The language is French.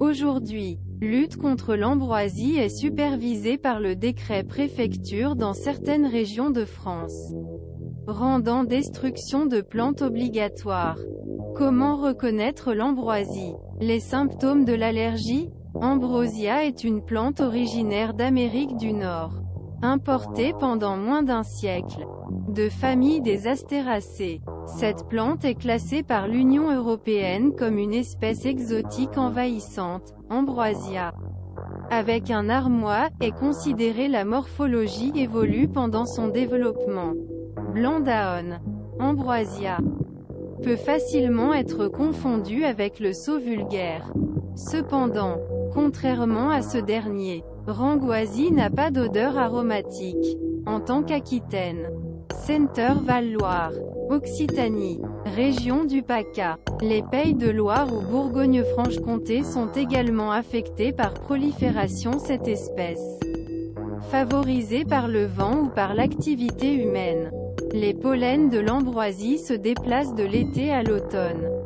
Aujourd'hui, lutte contre l'ambroisie est supervisée par le décret préfecture dans certaines régions de France, rendant destruction de plantes obligatoire. Comment reconnaître l'ambroisie? Les symptômes de l'allergie? Ambrosia est une plante originaire d'Amérique du Nord, importée pendant moins d'un siècle, de famille des Astéracées. Cette plante est classée par l'Union européenne comme une espèce exotique envahissante, Ambrosia. Avec un armois, est considérée la morphologie évolue pendant son développement. Blandaon. Ambrosia peut facilement être confondu avec le saut vulgaire. Cependant, contrairement à ce dernier, Rangoisie n'a pas d'odeur aromatique. En tant qu'Aquitaine, Center Val-Loire, Occitanie, région du PACA, les Pays de Loire ou Bourgogne-Franche-Comté sont également affectés par prolifération cette espèce. Favorisée par le vent ou par l'activité humaine. Les pollens de l'ambroisie se déplacent de l'été à l'automne.